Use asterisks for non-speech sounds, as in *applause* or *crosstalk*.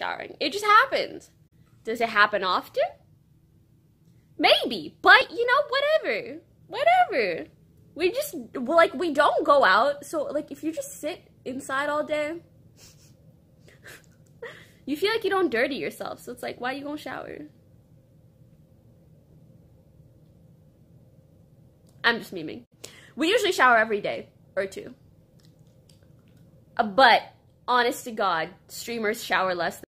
showering. It just happens. Does it happen often? Maybe, but you know, whatever. Whatever. We just like we don't go out, so like if you just sit inside all day, *laughs* you feel like you don't dirty yourself. So it's like, why are you gonna shower? I'm just memeing. We usually shower every day or two. Uh, but honest to God, streamers shower less